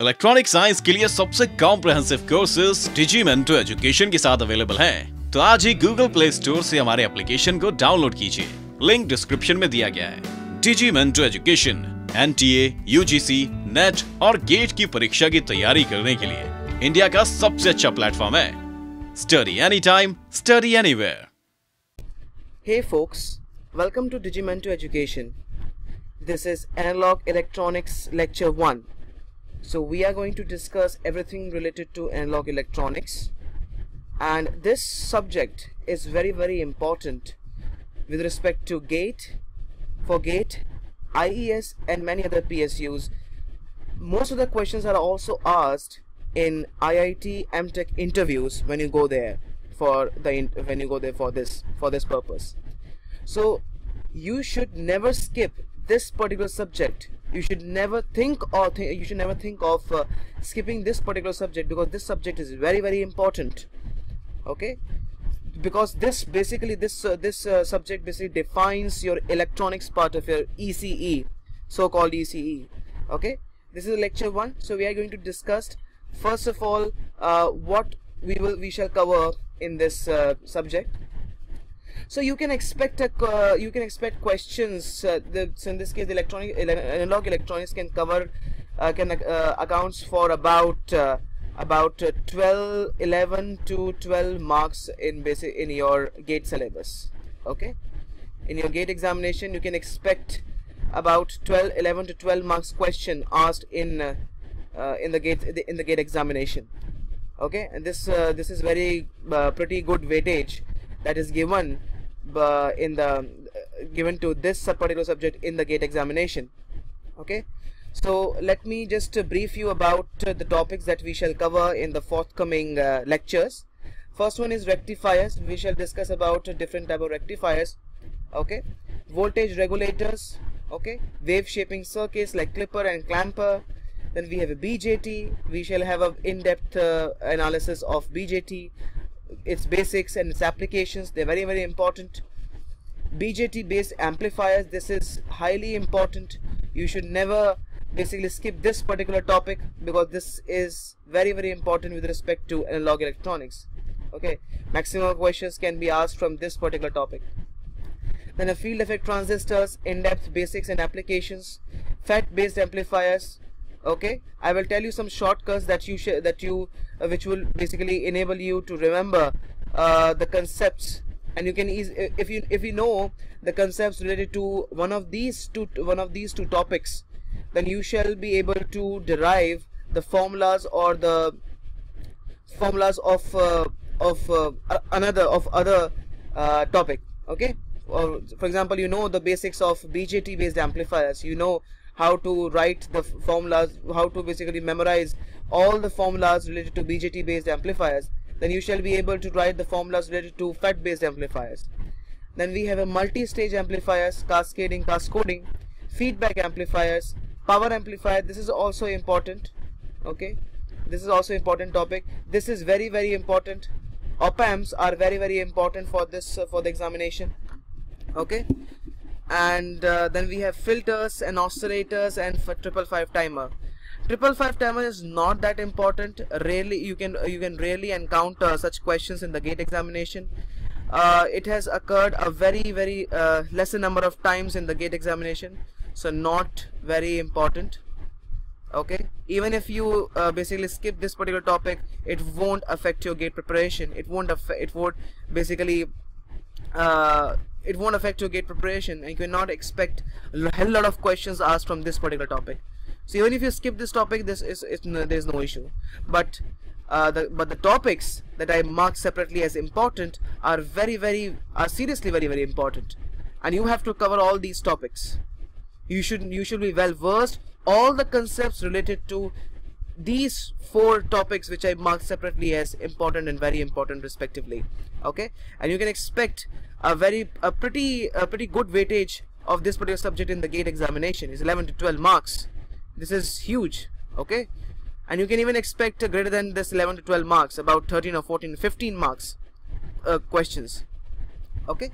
Electronic science के लिए सबसे कॉम्प्रहेंसिव कोर्सेज डिजीमेंटो एजुकेशन के साथ अवेलेबल हैं। तो आज ही गूगल प्ले स्टोर से हमारे एप्लीकेशन को डाउनलोड कीजिए लिंक डिस्क्रिप्शन में दिया गया है Digimento education N T A UGC NET और गेट की परीक्षा की तैयारी करने के लिए इंडिया का सबसे अच्छा प्लेटफॉर्म है study any time study anywhere Hey folks, welcome to Digimento Education. This is Analog Electronics Lecture 1. So we are going to discuss everything related to analog electronics and this subject is very very important with respect to GATE, for GATE, IES and many other PSUs. Most of the questions are also asked in IIT MTech interviews when you go there for the when you go there for this for this purpose so you should never skip this particular subject you should never think or th- you should never think of uh, skipping this particular subject because this subject is very very important. Okay? Because this basically this uh, this uh, subject basically defines your electronics part of your ECE so called ECE okay? This is lecture 1 so we are going to discuss first of all uh, what we will we shall cover in this uh, subject so you can expect a uh, you can expect questions uh, the, so in this case electronic analog electronics can cover uh, can uh, accounts for about uh, about uh, 12 11 to 12 marks in basic in your gate syllabus okay? In your gate examination you can expect about 12 11 to 12 marks question asked in in the gate in the gate examination okay? And this uh, this is very uh, pretty good weightage that is given uh, in the uh, given to this particular subject in the gate examination. Okay? So let me just brief you about uh, the topics that we shall cover in the forthcoming uh, lectures. First one is rectifiers. We shall discuss about different type of rectifiers. Okay? Voltage regulators. Okay? Wave shaping circuits like clipper and clamper. Then we have a BJT we shall have a in-depth uh, analysis of BJT its basics and its applications they're very very important. BJT based amplifiers this is highly important. You should never basically skip this particular topic because this is very very important with respect to analog electronics. Okay? Maximum questions can be asked from this particular topic. Then a field effect transistors in-depth basics and applications FET based amplifiers okay? I will tell you some shortcuts that you that you uh, which will basically enable you to remember uh, the concepts. And you can eas- if you if you know the concepts related to one of these two one of these two topics then you shall be able to derive the formulas or the formulas of uh, of uh, another of other uh, topic. Okay? Or for example you know the basics of BJT based amplifiers. You know how to write the formulas how to basically memorize all the formulas related to BJT based amplifiers then you shall be able to write the formulas related to FET based amplifiers. Then we have a multi-stage amplifiers cascading cascoding feedback amplifiers power amplifier. This is also important okay? This is also important topic. This is very very important. Op amps are very very important for this uh, for the examination okay and uh, then we have filters and oscillators and for triple five timer. Triple five timer is not that important. Rarely you can you can rarely encounter such questions in the gate examination. Uh, it has occurred a very very uh, lesser number of times in the gate examination. So not very important. Okay? Even if you uh, basically skip this particular topic it won't affect your gate preparation. It won't affect it would basically uh, it won't affect your gate preparation and you cannot expect a hell lot of questions asked from this particular topic. So even if you skip this topic this is no, there's no issue. But uh, the but the topics that I mark separately as important are very very are seriously very very important. And you have to cover all these topics. You should you should be well versed. All the concepts related to these four topics which I marked separately as important and very important respectively. Okay? And you can expect a very a pretty a pretty good weightage of this particular subject in the gate examination is 11 to 12 marks this is huge okay and you can even expect greater than this 11 to 12 marks about 13 or 14 15 marks uh, questions okay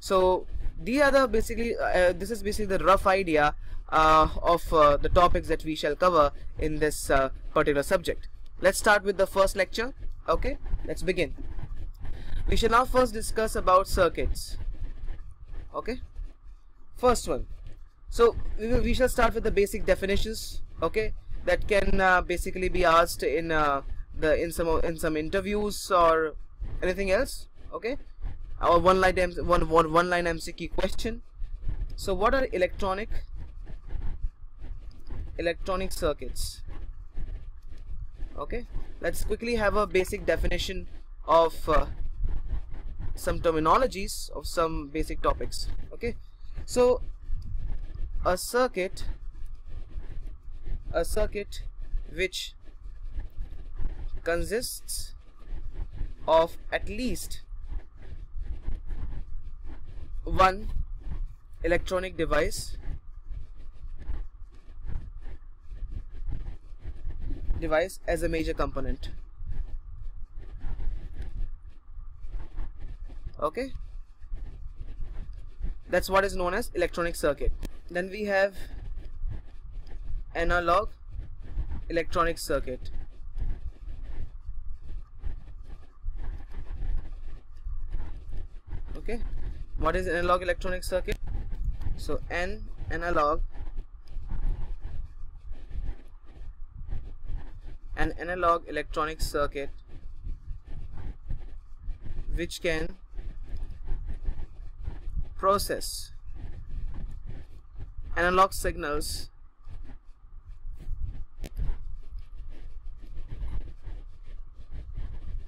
so these are the basically uh, this is basically the rough idea uh, of uh, the topics that we shall cover in this uh, particular subject. Let's start with the first lecture. Okay, let's begin. We shall now first discuss about circuits. Okay, first one. So we, shall start with the basic definitions. Okay, that can uh, basically be asked in uh, the in some in some interviews or anything else. Okay, our one line one, one, one line MCQ question. So what are electronic electronic circuits? Okay, let's quickly have a basic definition of uh, some terminologies of some basic topics. Okay, so a circuit a circuit which consists of at least one electronic device device as a major component okay? That's what is known as electronic circuit. Then we have analog electronic circuit. Okay? What is analog electronic circuit? So n analog an analog electronic circuit which can process analog signals.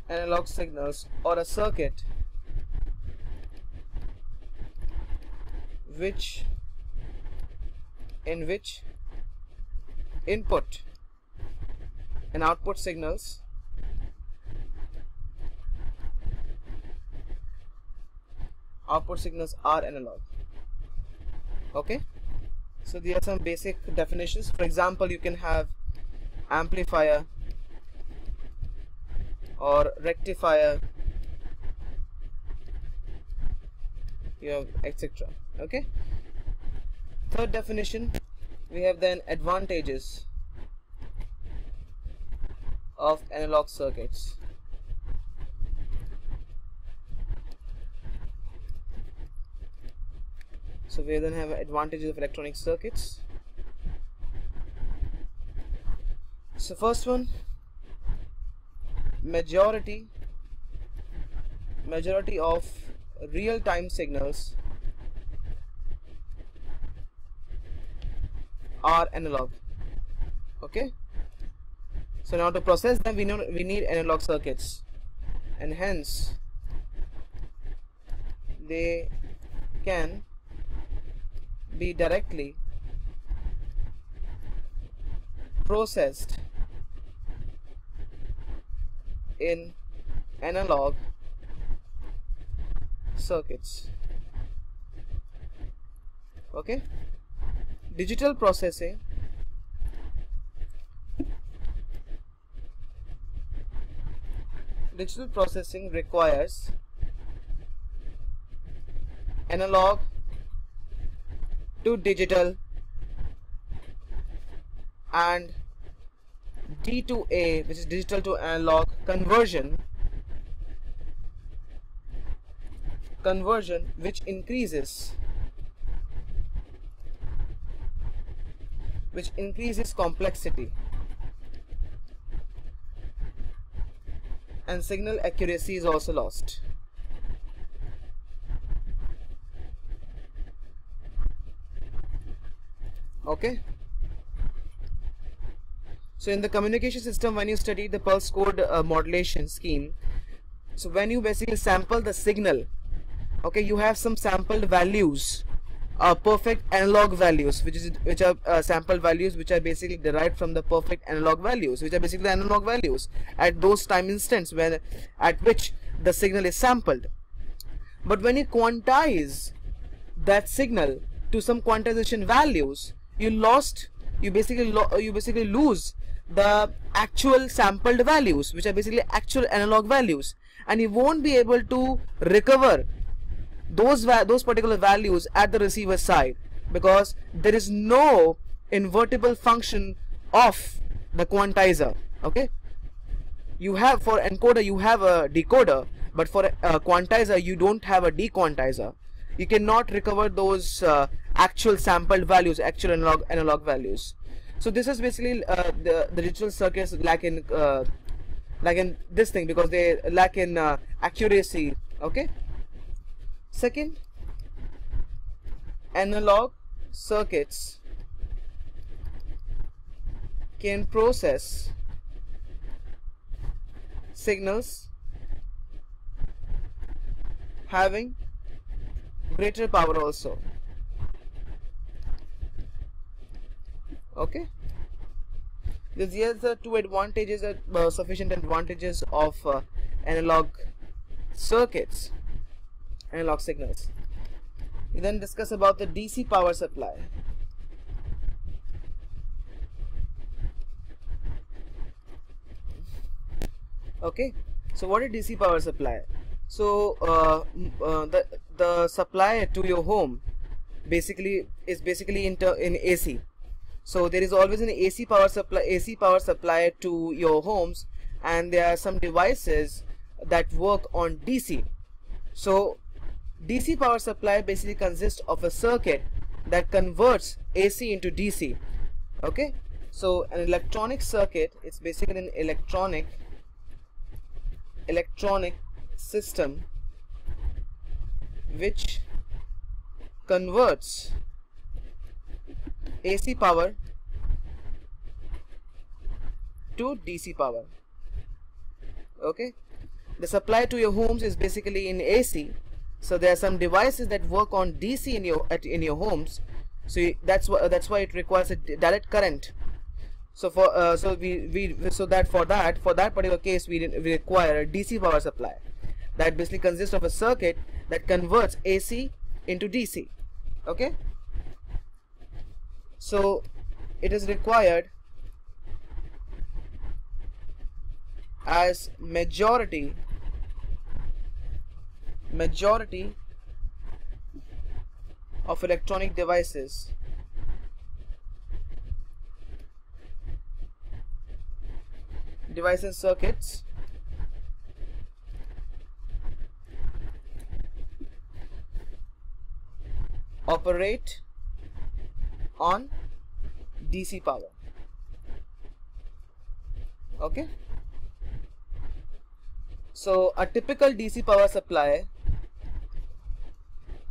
Analog signals or a circuit which in which input and output signals output signals are analog. Okay? So these are some basic definitions. For example you can have amplifier or rectifier you have etc okay? Third definition we have then advantages of analog circuits so we then have advantages of electronic circuits. So first one majority majority of real-time signals are analog. Okay? So now to process them we know we need analog circuits. And hence they can be directly processed in analog circuits. Okay? Digital processing digital processing requires analog to digital and D to A which is digital to analog conversion conversion which increases which increases complexity and signal accuracy is also lost. Okay. So in the communication system when you study the pulse code uh, modulation scheme so when you basically sample the signal okay you have some sampled values uh, perfect analog values which is which are uh, sample values which are basically derived from the perfect analog values which are basically analog values at those time instants when at which the signal is sampled but when you quantize that signal to some quantization values you lost you basically you basically lose the actual sampled values which are basically actual analog values. And you won't be able to recover those those particular values at the receiver side because there is no invertible function of the quantizer okay? You have for encoder you have a decoder but for a quantizer you don't have a dequantizer you cannot recover those uh, actual sampled values actual analog analog values. So this is basically uh, the the digital circuits lack in uh, like in this thing because they lack in uh, accuracy okay? Second analog circuits can process signals having greater power also. Okay? These are two advantages uh, sufficient advantages of uh, analog circuits analog signals. We then discuss about the DC power supply. Okay? So what is DC power supply? So uh, uh, the the supply to your home basically is basically in in AC so there is always an AC power supply AC power supply to your homes and there are some devices that work on DC so DC power supply basically consists of a circuit that converts AC into DC okay? So an electronic circuit it's basically an electronic electronic system which converts AC power to DC power. Okay? The supply to your homes is basically in AC so there are some devices that work on DC in your at, in your homes. So you, that's why that's why it requires a direct current. So for uh, so we, we so that for that for that particular case we, we require a DC power supply. That basically consists of a circuit that converts AC into DC okay? So it is required as majority majority of electronic devices devices circuits operate on DC power. Okay? So a typical DC power supply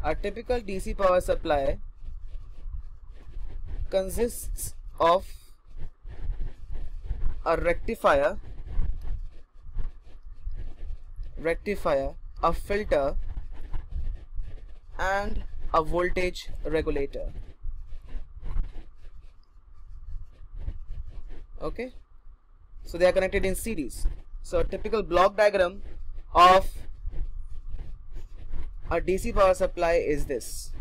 a typical DC power supply consists of a rectifier rectifier a filter and a voltage regulator. Okay? So they are connected in series. So a typical block diagram of a DC power supply is this.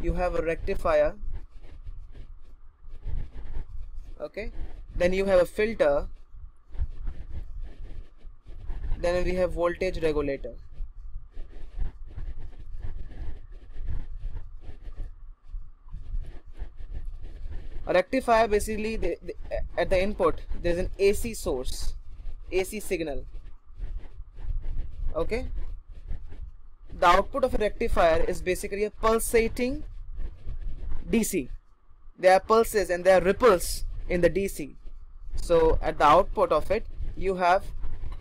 You have a rectifier. Okay? Then you have a filter then we have voltage regulator. A rectifier basically at the input there is an AC source AC signal. Okay? The output of a rectifier is basically a pulsating DC there are pulses and there are ripples in the DC so at the output of it you have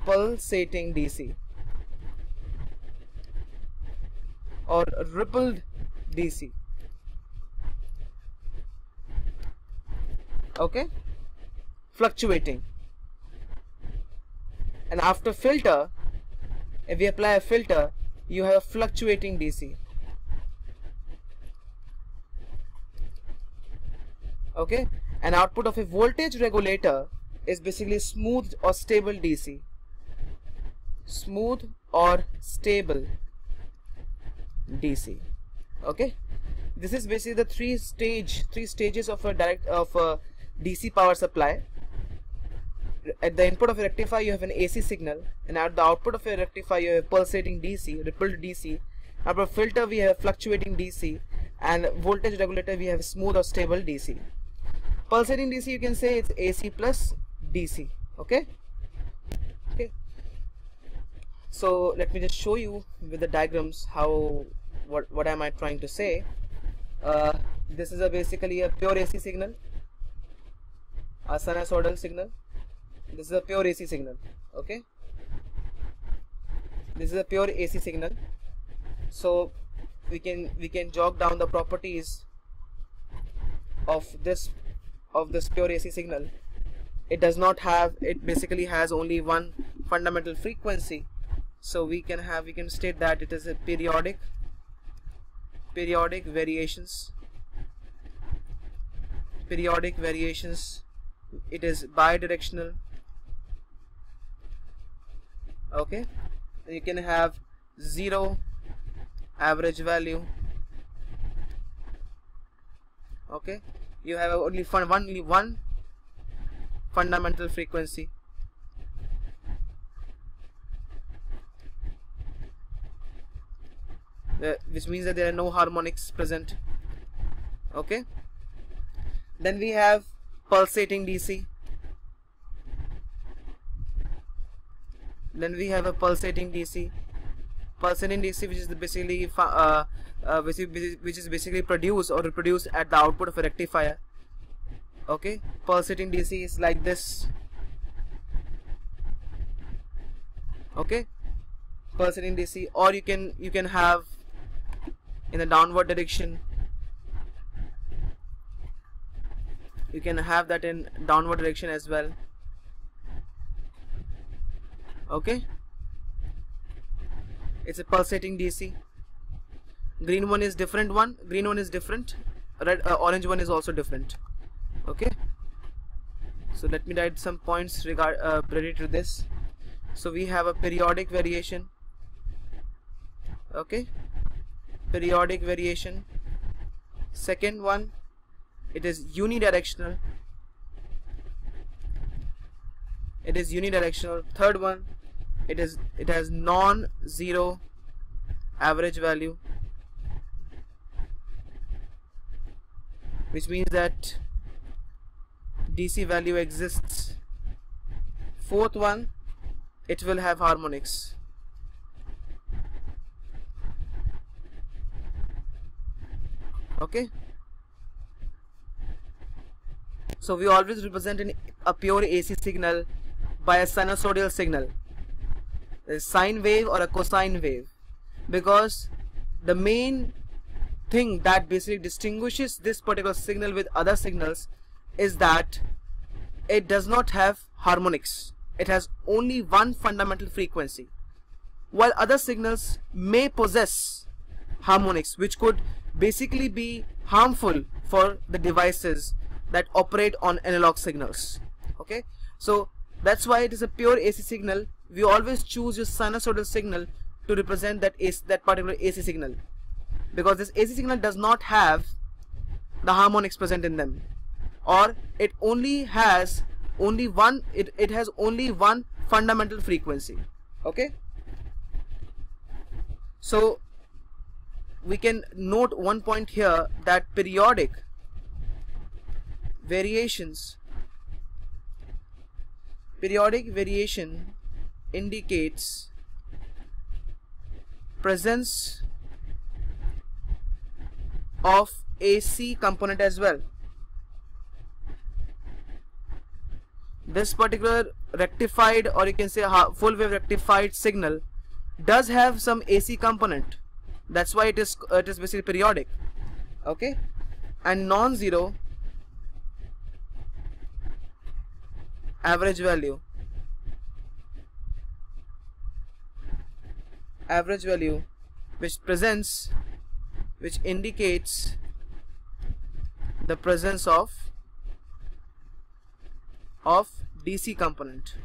pulsating DC or rippled DC okay? Fluctuating. And after filter if we apply a filter you have a fluctuating DC okay? An output of a voltage regulator is basically smooth or stable DC smooth or stable DC okay? This is basically the three stage three stages of a direct of a DC power supply. At the input of a rectifier you have an AC signal and at the output of a rectifier you have pulsating DC rippled DC After filter we have fluctuating DC and voltage regulator we have smooth or stable DC pulsating DC you can say it's AC plus DC okay so let me just show you with the diagrams how what what am I trying to say. Uh, this is a basically a pure AC signal. A sinusoidal signal. This is a pure AC signal okay? This is a pure AC signal. So we can we can jog down the properties of this of this pure AC signal. It does not have it basically has only one fundamental frequency so we can have we can state that it is a periodic periodic variations. Periodic variations it is bidirectional. Okay? You can have zero average value. Okay? You have only fun only one fundamental frequency uh, which means that there are no harmonics present. Okay? Then we have pulsating DC then we have a pulsating DC pulsating DC which is basically uh, uh, which, is, which is basically produced or reproduced at the output of a rectifier. Okay? Pulsating DC is like this. Okay? Pulsating DC or you can you can have in the downward direction. You can have that in downward direction as well. Okay? It's a pulsating DC green one is different one. Green one is different. Red uh, orange one is also different. Okay? So let me write some points regard uh, related to this. So we have a periodic variation. Okay periodic variation. Second one it is unidirectional. It is unidirectional. Third one it is it has non-zero average value which means that DC value exists. Fourth one it will have harmonics okay? So we always represent an, a pure AC signal by a sinusoidal signal. A sine wave or a cosine wave. Because the main thing that basically distinguishes this particular signal with other signals is that it does not have harmonics. It has only one fundamental frequency. While other signals may possess harmonics which could basically be harmful for the devices that operate on analog signals. Okay? So that's why it is a pure AC signal. We always choose your sinusoidal signal to represent that AC, that particular AC signal. Because this AC signal does not have the harmonics present in them. Or it only has only one it, it has only one fundamental frequency. Okay? So we can note one point here that periodic variations periodic variation indicates presence of AC component as well. This particular rectified or you can say full wave rectified signal does have some AC component that's why it is it is basically periodic okay? And non-zero average value average value which presents which indicates the presence of of DC component.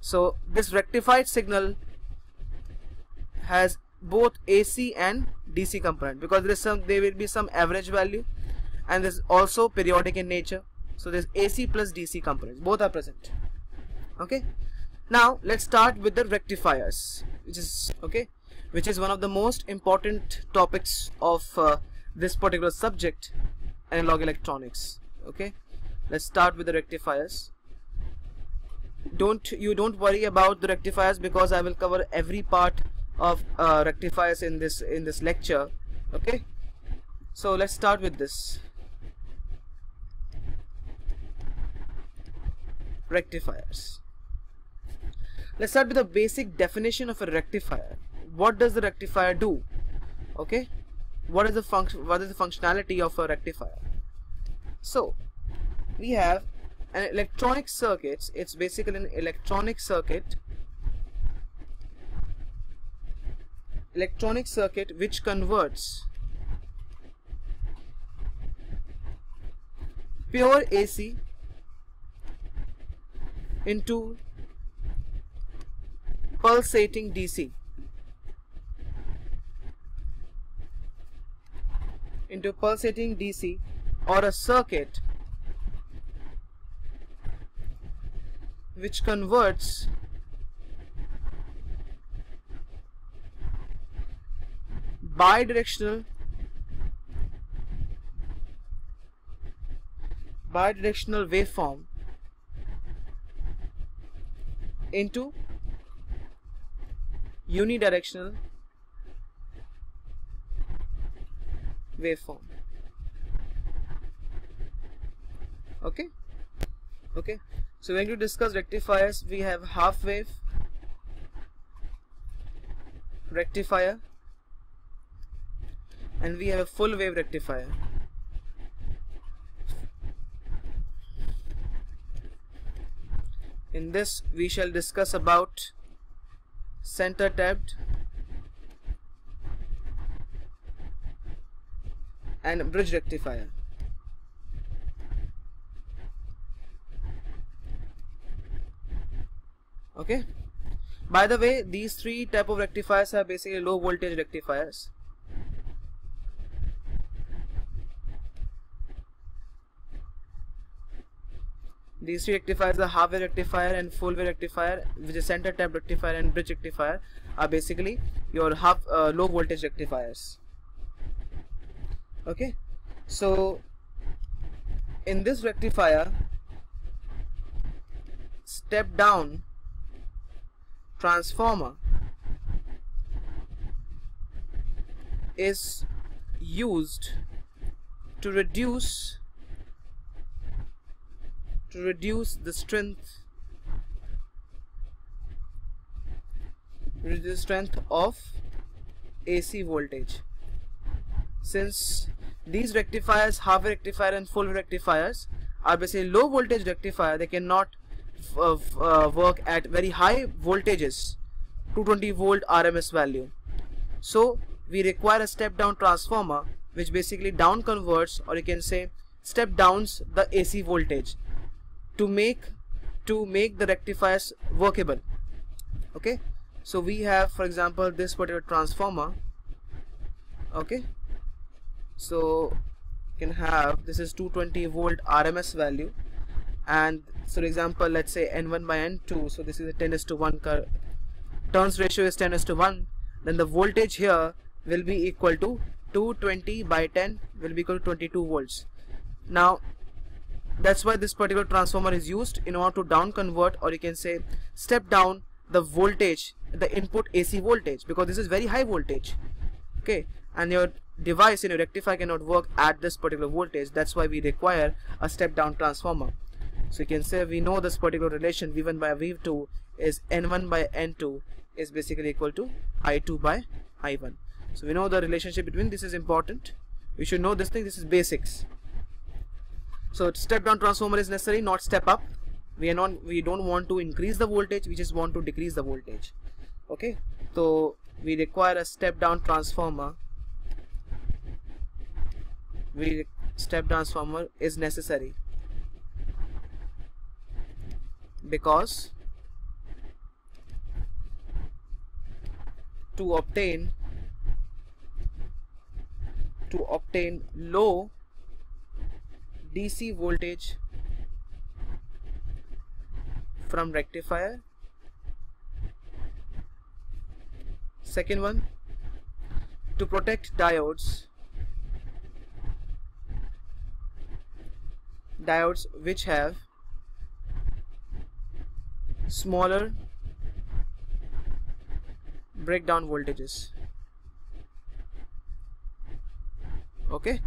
So this rectified signal has both AC and DC component. Because there is some there will be some average value and this is also periodic in nature. So there's AC plus DC components. Both are present. Okay? Now let's start with the rectifiers which is okay which is one of the most important topics of uh, this particular subject analog electronics. Okay? Let's start with the rectifiers. Don't you don't worry about the rectifiers because I will cover every part of uh, rectifiers in this in this lecture okay? So let's start with this. Rectifiers. Let's start with the basic definition of a rectifier. What does the rectifier do? Okay? What is the function what is the functionality of a rectifier? So we have an electronic circuits it's basically an electronic circuit electronic circuit which converts pure AC into pulsating DC into pulsating DC or a circuit which converts bidirectional. Bidirectional waveform into unidirectional waveform. Okay? Okay? So when you discuss rectifiers we have half wave rectifier and we have a full wave rectifier. In this we shall discuss about center tapped and bridge rectifier. Okay? By the way these three type of rectifiers are basically low voltage rectifiers these three rectifiers the half wave rectifier and full wave rectifier which is center tap rectifier and bridge rectifier are basically your half uh, low voltage rectifiers. Okay? So in this rectifier step down transformer is used to reduce to reduce the strength reduce the strength of AC voltage. Since these rectifiers half rectifier and full rectifiers are basically low voltage rectifier they cannot uh, work at very high voltages 220 volt RMS value. So we require a step down transformer which basically down converts or you can say step downs the AC voltage to make to make the rectifiers workable. Okay? So we have for example this particular transformer. Okay? So you can have this is 220 volt RMS value. And so for example let's say n1 by n2 so this is a 10 is to 1 turns ratio is 10 is to 1 then the voltage here will be equal to 220 by 10 will be equal to 22 volts. Now that's why this particular transformer is used in order to down convert or you can say step down the voltage the input AC voltage because this is very high voltage. Okay? And your device in your rectifier cannot work at this particular voltage. That's why we require a step down transformer. So you can say we know this particular relation v1 by v2 is n1 by n2 is basically equal to i2 by i1 so we know the relationship between this is important. We should know this thing this is basics so step down transformer is necessary not step up. We are not we don't want to increase the voltage we just want to decrease the voltage. Okay? So we require a step down transformer. We step transformer is necessary. Because to obtain to obtain low DC voltage from rectifier. Second one to protect diodes diodes which have smaller breakdown voltages. Okay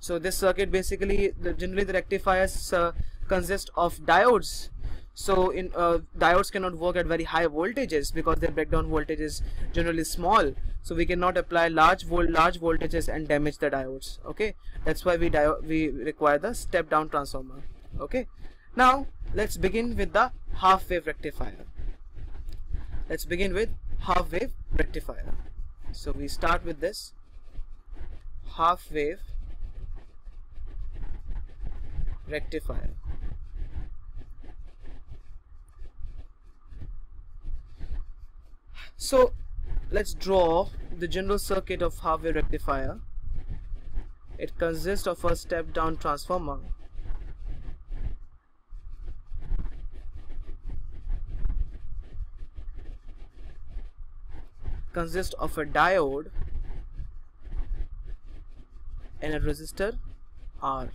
so this circuit basically the, generally the rectifiers uh, consist of diodes. So in uh, diodes cannot work at very high voltages because their breakdown voltage is generally small. So we cannot apply large vol large voltages and damage the diodes okay? That's why we we require the step down transformer okay? Now let's begin with the half wave rectifier. Let's begin with half wave rectifier. So we start with this half wave rectifier so let's draw the general circuit of half wave rectifier. It consists of a step down transformer. Consists of a diode and a resistor R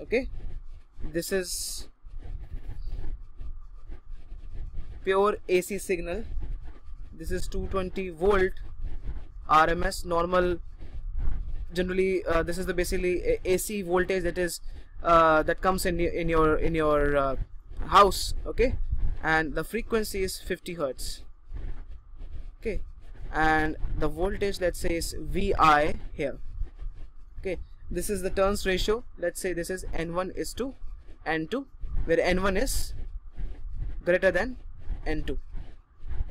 okay? This is pure AC signal. This is 220 volt RMS normal generally uh, this is the basically AC voltage that is uh, that comes in in your in your uh, house. Okay? And the frequency is 50 hertz. Okay? And the voltage let's say is VI here this is the turns ratio. Let's say this is N1 is to N2 where N1 is greater than N2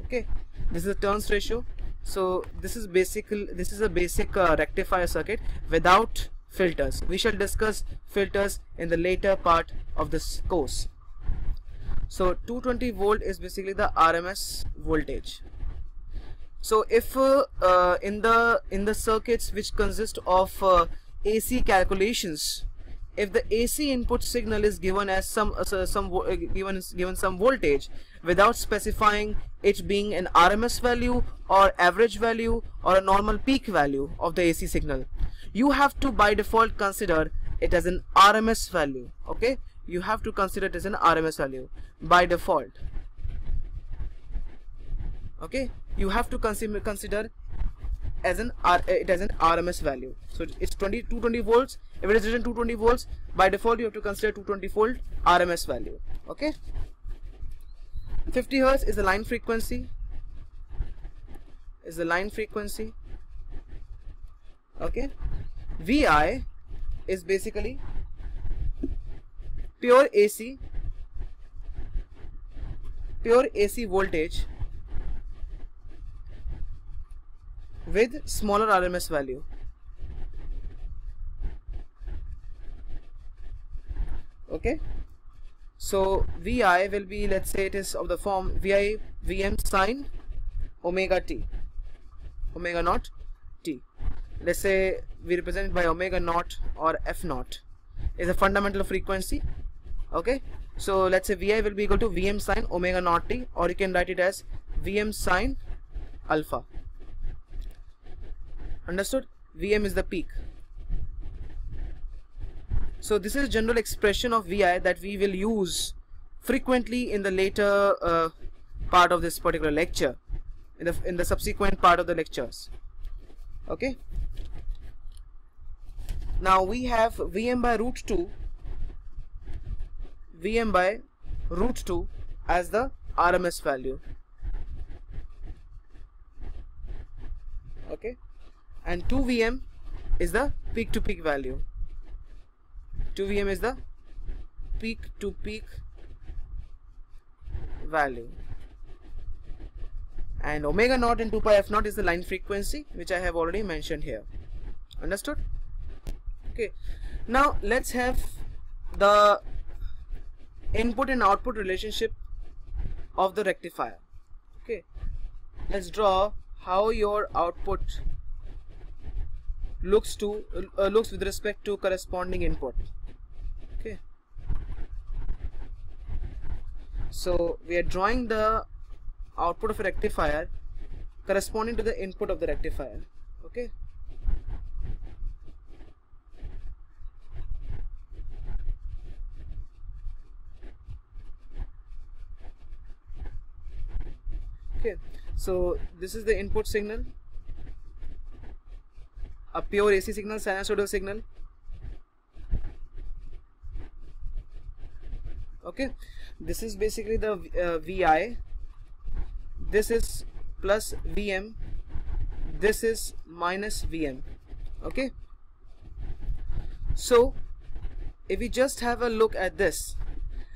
okay this is the turns ratio. So this is basically this is a basic uh, rectifier circuit without filters. We shall discuss filters in the later part of this course. So 220 volt is basically the RMS voltage. So if uh, uh, in the in the circuits which consist of uh, AC calculations. If the AC input signal is given as some uh, some uh, given given some voltage without specifying it being an RMS value or average value or a normal peak value of the AC signal you have to by default consider it as an RMS value okay? You have to consider it as an RMS value by default okay? You have to consider consider as an R, uh, it as an RMS value. So it's 20 220 volts. If it is written 220 volts by default you have to consider 220 volt RMS value. Okay? 50 hertz is the line frequency. Is the line frequency. Okay? VI is basically pure AC pure AC voltage with smaller RMS value. Okay? So Vi will be let's say it is of the form Vi Vm sine omega t. Omega naught t. Let's say we represent it by omega naught or f naught is a fundamental frequency. Okay? So let's say vi will be equal to vm sine omega naught t or you can write it as vm sine alpha understood? Vm is the peak. So this is general expression of vi that we will use frequently in the later uh, part of this particular lecture in the in the subsequent part of the lectures. Okay? Now we have vm by root 2 Vm by root 2 as the RMS value. Okay and 2 Vm is the peak to peak value. 2 Vm is the peak to peak value. And omega naught and 2 pi f naught is the line frequency which I have already mentioned here. Understood? Okay. Now let's have the input and output relationship of the rectifier. Okay. Let's draw how your output looks to uh, looks with respect to corresponding input. Okay. So we are drawing the output of a rectifier corresponding to the input of the rectifier. Okay. Okay. So this is the input signal a pure AC signal sinusoidal signal. Okay. This is basically the uh, VI this is plus Vm this is minus Vm okay. So if we just have a look at this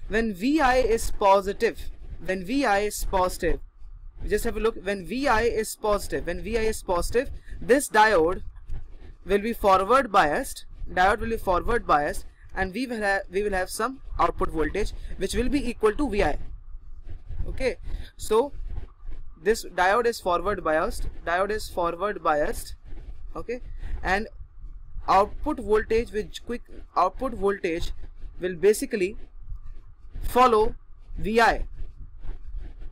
when Vi is positive when Vi is positive we just have a look when Vi is positive when Vi is positive this diode will be forward biased diode will be forward biased and we will have we will have some output voltage which will be equal to Vi. Okay? So this diode is forward biased diode is forward biased okay? And output voltage which quick output voltage will basically follow Vi.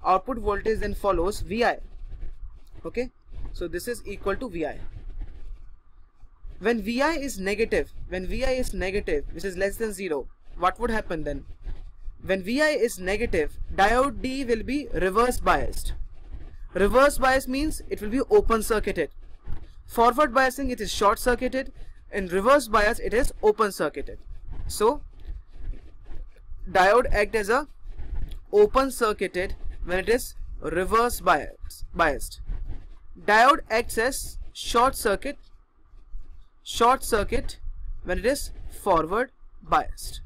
Output voltage then follows Vi. Okay? So this is equal to Vi when Vi is negative when Vi is negative which is less than 0 what would happen then? When Vi is negative diode D will be reverse biased. Reverse bias means it will be open circuited. Forward biasing it is short circuited. In reverse bias it is open circuited. So diode act as a open circuited when it is reverse bias, biased. Diode acts as short circuit short circuit when it is forward biased.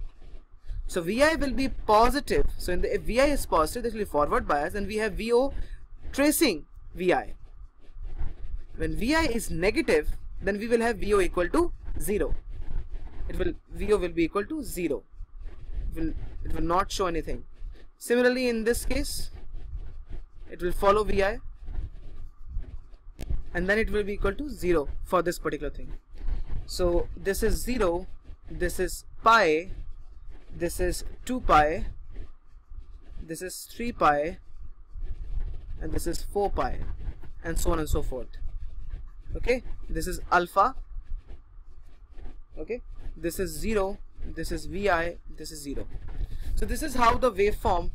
So Vi will be positive. So in the, if Vi is positive, this will be forward bias and we have VO tracing Vi. When Vi is negative, then we will have VO equal to 0. It will VO will be equal to 0. It will, it will not show anything. Similarly in this case, it will follow vi and then it will be equal to 0 for this particular thing so this is 0 this is pi this is 2 pi this is 3 pi and this is 4 pi and so on and so forth. Okay? This is alpha. Okay? This is 0 this is vi this is 0 so this is how the waveform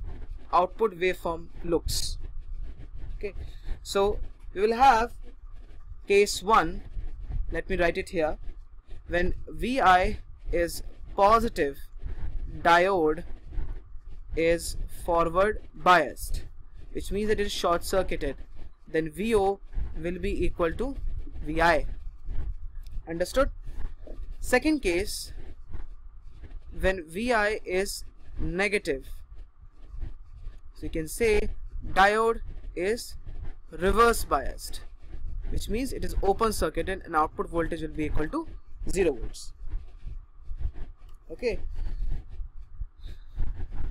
output waveform looks. Okay? So we will have case 1 let me write it here when Vi is positive diode is forward biased which means that it is short circuited. Then VO will be equal to VI understood? Second case when VI is negative so you can say diode is reverse biased which means it is open circuited and output voltage will be equal to 0 volts okay.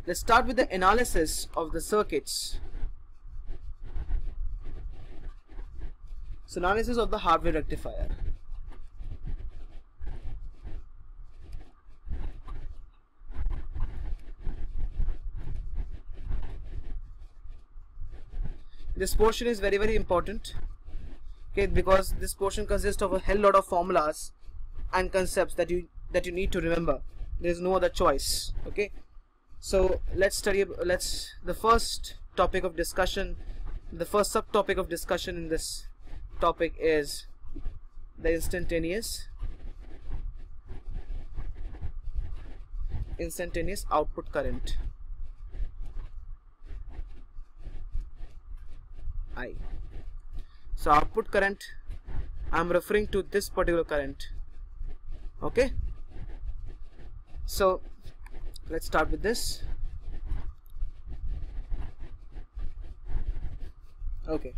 Let's start with the analysis of the circuits. So analysis of the half wave rectifier. This portion is very very important. Okay because this portion consists of a hell lot of formulas and concepts that you that you need to remember there's no other choice okay so let's study let's the first topic of discussion the first subtopic of discussion in this topic is the instantaneous instantaneous output current I. So output current, I am referring to this particular current. Okay. So let's start with this. Okay.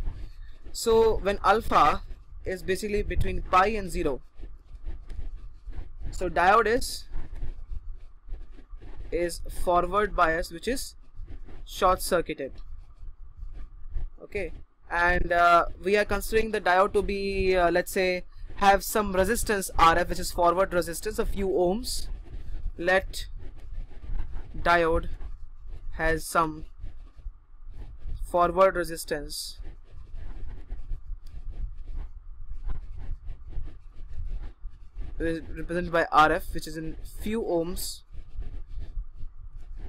So when alpha is basically between pi and 0 so diode is is forward bias which is short circuited okay and uh, we are considering the diode to be uh, let's say have some resistance RF which is forward resistance a few ohms. Let diode has some forward resistance. Represented by RF which is in few ohms.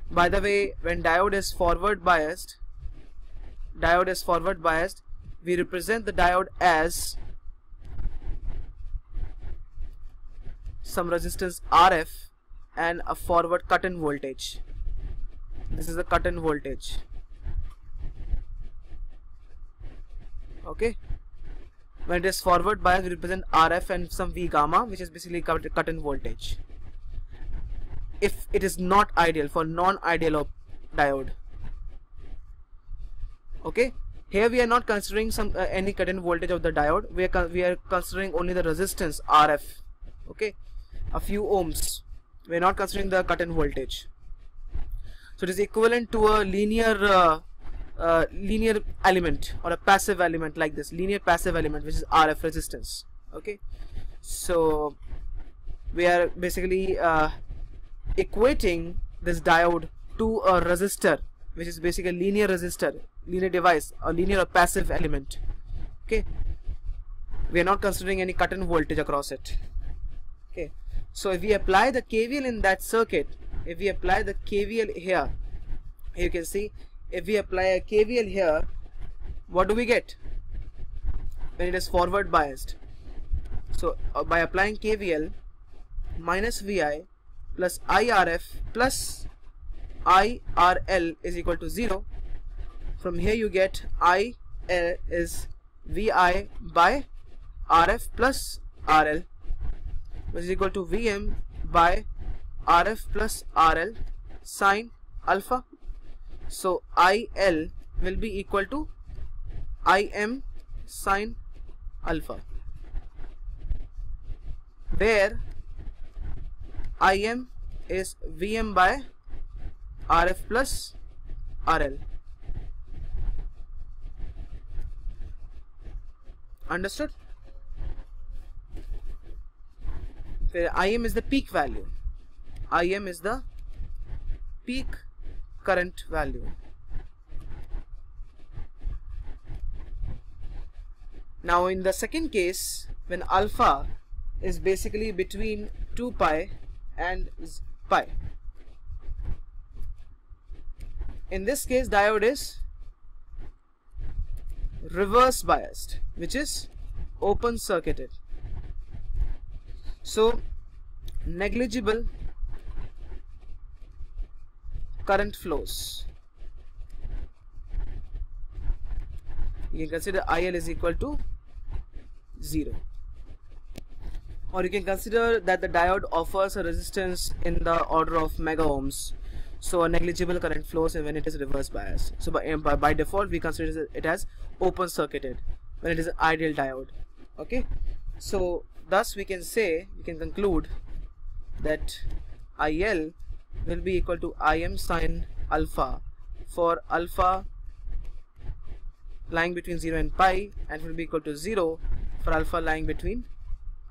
By the way when diode is forward biased diode is forward biased we represent the diode as some resistance RF and a forward cut-in voltage. This is the cut-in voltage. Okay? When it is forward bias we represent RF and some V gamma which is basically cut-in voltage. If it is not ideal for non-ideal diode. Okay? Here we are not considering some uh, any cut-in voltage of the diode. We are we are considering only the resistance RF okay a few ohms. We are not considering the cut-in voltage. So it is equivalent to a linear uh, uh, linear element or a passive element like this linear passive element which is RF resistance. Okay? So we are basically uh, equating this diode to a resistor which is basically a linear resistor linear device a linear or passive element. Okay? We are not considering any cut-in voltage across it. Okay so if we apply the KVL in that circuit if we apply the KVL here you can see if we apply a KVL here what do we get? When it is forward biased. So uh, by applying KVL minus VI plus IRF plus IRL is equal to 0 from here you get I is VI by RF plus RL which is equal to VM by RF plus RL sine alpha. So IL will be equal to IM sine alpha where IM is VM by RF plus RL. Understood where Uh, Im is the peak value. Im is the peak current value. Now in the second case when alpha is basically between 2 pi and pi. In this case diode is reverse biased which is open circuited so negligible current flows. You can consider IL is equal to 0 or you can consider that the diode offers a resistance in the order of mega ohms. So a negligible current flows when it is reverse bias. So by, um, by, by default we consider it as open circuited when it is an ideal diode. Okay? So thus we can say we can conclude that IL will be equal to Im sine alpha for alpha lying between 0 and pi and will be equal to 0 for alpha lying between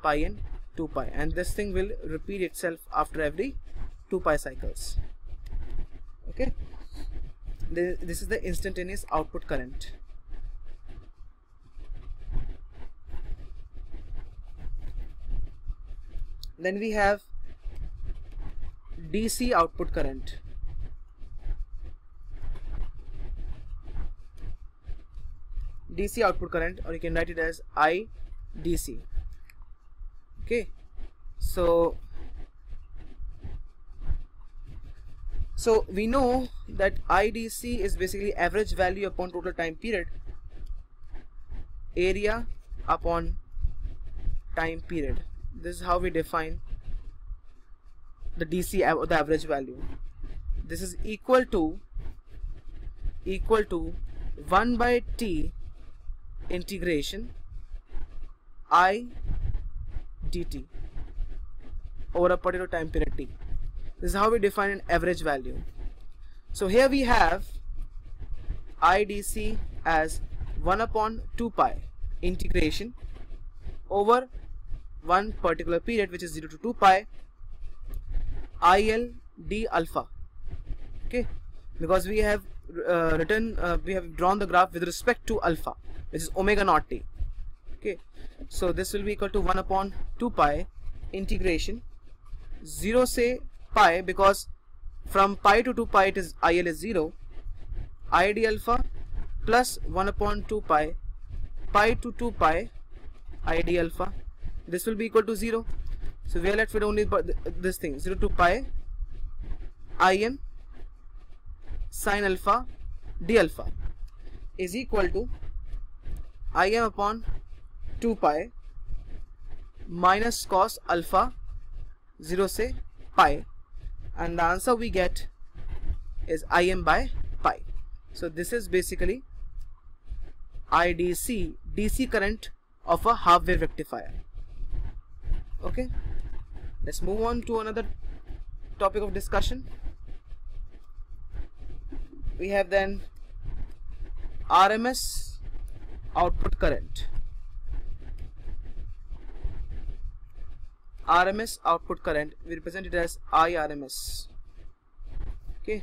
pi and 2 pi. And this thing will repeat itself after every 2 pi cycles. Okay? This is the instantaneous output current then we have DC output current. DC output current or you can write it as IDC okay. So So we know that IDC is basically average value upon total time period area upon time period this is how we define the DC or the average value this is equal to equal to 1 by T integration I dt over a particular time period T this is how we define an average value. So here we have IDC as 1 upon 2 pi integration over one particular period which is 0 to 2 pi il d alpha. Okay? Because we have uh, written uh, we have drawn the graph with respect to alpha which is omega naught t. Okay? So this will be equal to 1 upon 2 pi integration. 0 say pi because from pi to 2 pi it is il is 0 id alpha plus 1 upon 2 pi pi to 2 pi id alpha this will be equal to 0 so we are left with only this thing 0 to pi im sine alpha d alpha is equal to im upon 2 pi minus cos alpha 0 say pi. And the answer we get is im by pi. So this is basically IDC DC current of a half wave rectifier okay. Let's move on to another topic of discussion. We have then RMS output current. RMS output current we represent it as IRMS okay.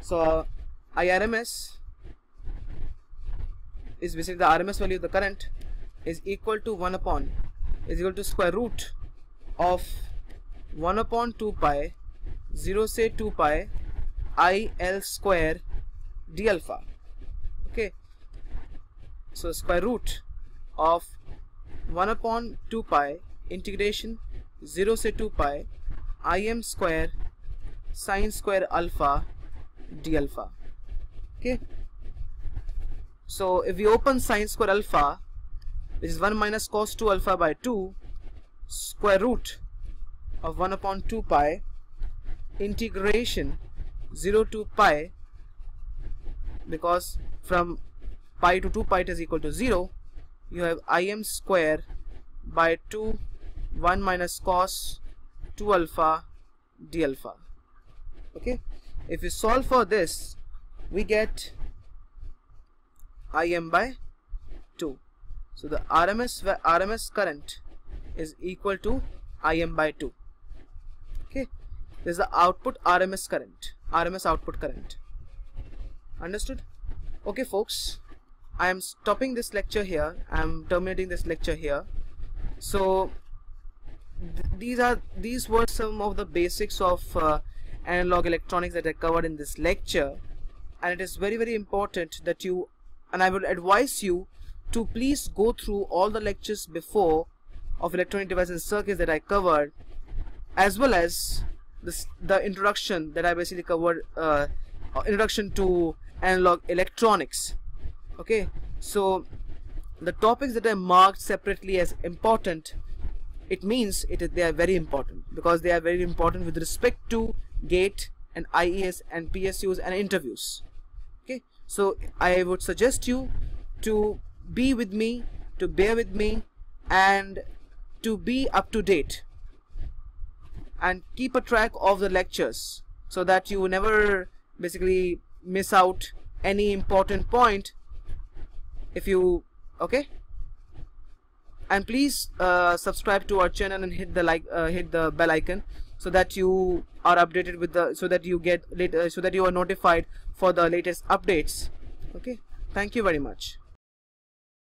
So uh, IRMS is basically the RMS value of the current is equal to 1 upon is equal to square root of 1 upon 2 pi 0 say 2 pi i l square d alpha okay so square root of 1 upon 2 pi integration 0 to 2 pi im square sine square alpha d alpha. Okay. So if we open sine square alpha which is 1 minus cos 2 alpha by 2 square root of 1 upon 2 pi integration 0 to pi because from pi to 2 pi is equal to 0 you have im square by 2 1 minus cos 2 alpha d alpha. Okay? If we solve for this we get im by 2 so the rms rms current is equal to im by 2 okay? This is the output rms current rms output current. Understood? Okay folks. I am stopping this lecture here. I am terminating this lecture here. So th these are these were some of the basics of uh, analog electronics that I covered in this lecture. And it is very very important that you and I would advise you to please go through all the lectures before of electronic devices and circuits that I covered as well as this, the introduction that I basically covered uh, introduction to analog electronics. Okay? So the topics that are marked separately as important it means it is they are very important because they are very important with respect to gate and IES and PSUs and interviews so I would suggest you to be with me to bear with me and to be up to date. And keep a track of the lectures so that you never basically miss out any important point if you okay? And please uh, subscribe to our channel and hit the like uh, hit the bell icon so that you are updated with the so that you get later so that you are notified for the latest updates. Okay? Thank you very much